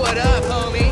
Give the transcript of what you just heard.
What up, homie?